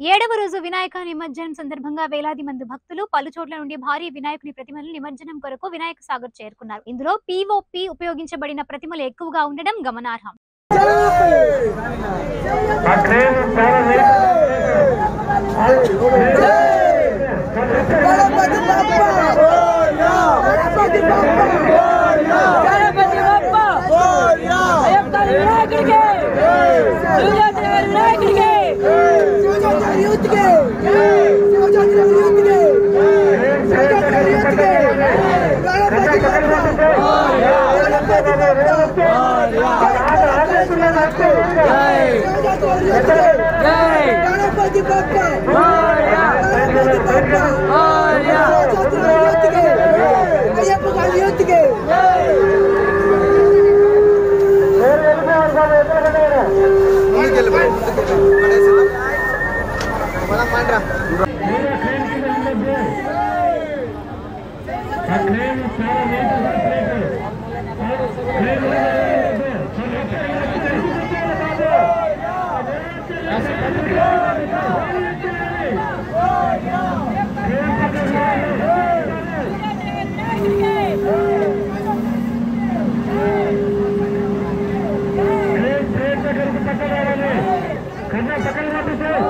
వినాయక నిమజ్జనం సందర్భంగా వేలాది మంది భక్తులు పలు చోట్ల నుండి భారీ వినాయకుని ప్రతిమలు నిమజ్జనం కొరకు వినాయక సాగర్ చేరుకున్నారు. ఇందులో పీఓపీ ఉపయోగించబడిన ప్రతిమలు ఎక్కువగా ఉండడం గమనార్హం. గణపతి బప్ప గణపతి బప్ప గణపతి బప్ప అయ్యప్ప వినాయకుడికి! శివజాతి వినాయకుడికి ಯುವತಿಗೆ ಯುವಜಾತಿಯ ಯುವತಿಗೆ ಯುವಜಾತಿಯ ಯುವತಿಗೆ ಗಣಪತಿ ಬಪ್ಪ ಗಣಪತಿ ಬಪ್ಪ ಯುವತಿಗೆ ಅಯ್ಯಪ್ಪ ಯುವತಿಗೆ ಮುಂದಕ್ಕೆ पकड़ना पीछे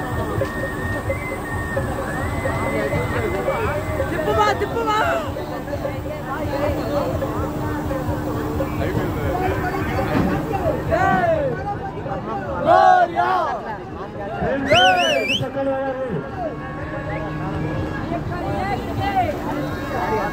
¡Gloria! ¡Gloria!